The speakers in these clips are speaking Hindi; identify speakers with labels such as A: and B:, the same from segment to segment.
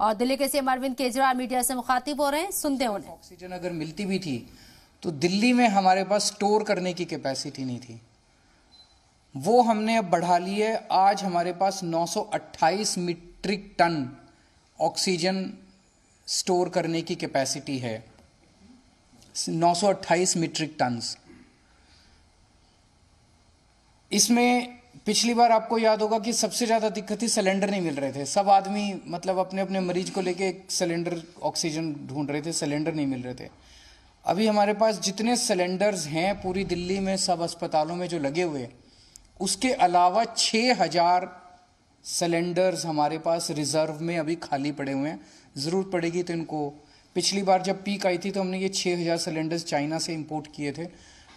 A: और दिल्ली के सीएम अरविंद केजरीवाल मीडिया से मुखातिब हो रहे हैं, सुनते उन्हें।
B: ऑक्सीजन अगर मिलती भी थी तो दिल्ली में हमारे पास स्टोर करने की कैपेसिटी नहीं थी। वो हमने अब बढ़ा ली है, आज हमारे पास 928 मीट्रिक टन ऑक्सीजन स्टोर करने की कैपेसिटी है। 928 मीट्रिक टन्स। इसमें पिछली बार आपको याद होगा कि सबसे ज़्यादा दिक्कत थी सिलेंडर नहीं मिल रहे थे। सब आदमी मतलब अपने अपने मरीज़ को लेके एक सिलेंडर, ऑक्सीजन ढूंढ रहे थे, सिलेंडर नहीं मिल रहे थे। अभी हमारे पास जितने सिलेंडर्स हैं पूरी दिल्ली में, सब अस्पतालों में जो लगे हुए, उसके अलावा छह हज़ार सिलेंडर्स हमारे पास रिज़र्व में अभी खाली पड़े हुए हैं। ज़रूरत पड़ेगी तो इनको। पिछली बार जब पीक आई थी तो हमने ये छह हज़ार सिलेंडर्स चाइना से इम्पोर्ट किए थे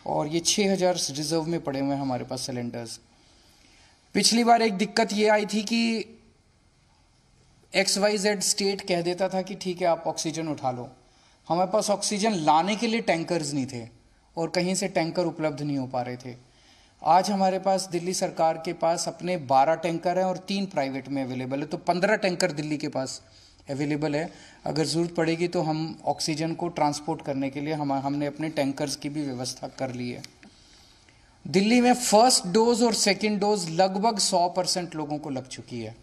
B: और ये छह हज़ार रिज़र्व में पड़े हुए हैं हमारे पास सिलेंडर्स। पिछली बार एक दिक्कत ये आई थी कि एक्स वाई जेड स्टेट कह देता था कि ठीक है, आप ऑक्सीजन उठा लो। हमारे पास ऑक्सीजन लाने के लिए टैंकर्स नहीं थे और कहीं से टैंकर उपलब्ध नहीं हो पा रहे थे। आज हमारे पास दिल्ली सरकार के पास अपने 12 टैंकर हैं और तीन प्राइवेट में अवेलेबल है। तो 15 टैंकर दिल्ली के पास अवेलेबल है। अगर ज़रूरत पड़ेगी तो हम ऑक्सीजन को ट्रांसपोर्ट करने के लिए हम, हमने अपने टैंकर्स की भी व्यवस्था कर ली है। दिल्ली में फ़र्स्ट डोज और सेकेंड डोज लगभग 100 परसेंट लोगों को लग चुकी है।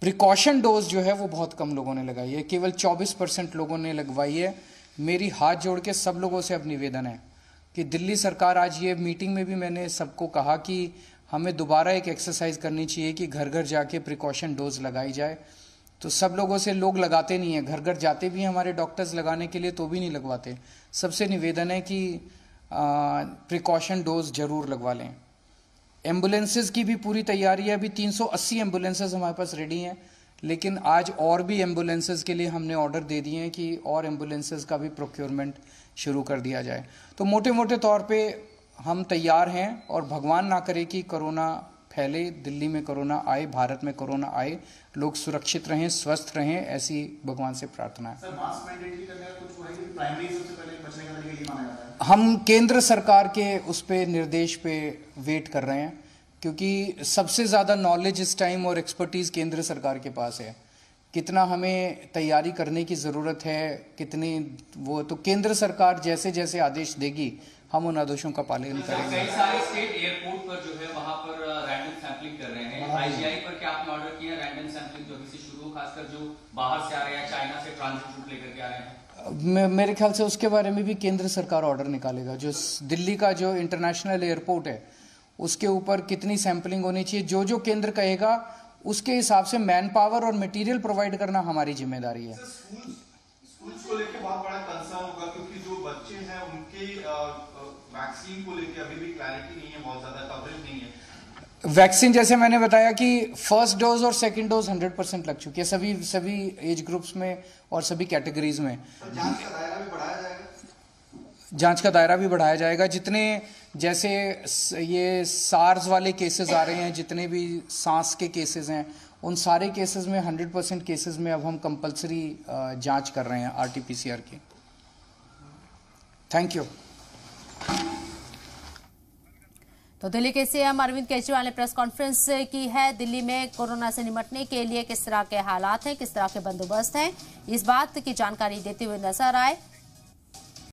B: प्रिकॉशन डोज जो है वो बहुत कम लोगों ने लगाई है। केवल 24 परसेंट लोगों ने लगवाई है। मेरी हाथ जोड़ के सब लोगों से अब निवेदन है कि दिल्ली सरकार आज ये मीटिंग में भी मैंने सबको कहा कि हमें दोबारा एक एक्सरसाइज करनी चाहिए कि घर घर जाके प्रिकॉशन डोज लगाई जाए। तो सब लोगों से लोग लगाते नहीं है। घर घर जाते भी हैं हमारे डॉक्टर्स लगाने के लिए तो भी नहीं लगवाते। सबसे निवेदन है कि प्रिकॉशन डोज ज़रूर लगवा लें। एम्बुलेंसेज की भी पूरी तैयारी है। अभी 380 एम्बुलेंसेज हमारे पास रेडी हैं। लेकिन आज और भी एम्बुलेंसेज के लिए हमने ऑर्डर दे दिए हैं कि और एम्बुलेंसेज का भी प्रोक्योरमेंट शुरू कर दिया जाए। तो मोटे मोटे तौर पे हम तैयार हैं और भगवान ना करे कि कोरोना फैले दिल्ली में कोरोना आए भारत में कोरोना आए लोग सुरक्षित रहें स्वस्थ रहें ऐसी भगवान से प्रार्थना है। हम केंद्र सरकार के उस पर निर्देश पे वेट कर रहे हैं क्योंकि सबसे ज़्यादा नॉलेज इस टाइम और एक्सपर्टीज़ केंद्र सरकार के पास है। कितना हमें तैयारी करने की ज़रूरत है कितनी वो तो केंद्र सरकार जैसे जैसे आदेश देगी हम उन आदेशों का पालन करेंगे।
C: कई सारे स्टेट एयरपोर्ट पर जो है वहाँ पर रैंडम सैंपलिंग कर रहे हैं। आईजीआई हाँ। पर क्या आपने ऑर्डर किया? रैंडम सैंपलिंग जो किसी शुरू खासकर जो बाहर से आ रहे हैं चाइना से ट्रांजिट रूट लेकर के आ रहे हैं।
B: मेरे ख्याल से उसके बारे में भी केंद्र सरकार ऑर्डर निकालेगा। जो दिल्ली का जो इंटरनेशनल एयरपोर्ट है उसके ऊपर कितनी सैंपलिंग होनी चाहिए जो जो केंद्र कहेगा उसके हिसाब से मैन पावर और मटेरियल प्रोवाइड करना हमारी ज़िम्मेदारी है।
D: को लेके बहुत बड़ा कंसर्न होगा क्योंकि जो बच्चे हैं उनके वैक्सीन को लेके अभी भी क्लैरिटी नहीं है बहुत ज़्यादा कवरेज नहीं है।
B: वैक्सीन जैसे मैंने बताया कि फ़र्स्ट डोज और सेकंड डोज 100 परसेंट लग चुकी है सभी सभी एज ग्रुप्स में और सभी कैटेगरीज में।
D: जाँच का दायरा भी बढ़ाया जाएगा?
B: जाँच का दायरा भी बढ़ाया जाएगा। जितने जैसे ये सार्स वाले केसेस आ रहे हैं जितने भी सांस के केसेस हैं उन सारे केसेस में 100 परसेंट केसेस में अब हम कंपलसरी जाँच कर रहे हैं आरटीपीसीआर की। थैंक यू
A: तो दिल्ली के सीएम अरविंद केजरीवाल ने प्रेस कॉन्फ्रेंस की है। दिल्ली में कोरोना से निपटने के लिए किस तरह के हालात हैं, किस तरह के बंदोबस्त हैं, इस बात की जानकारी देते हुए नज़र आए।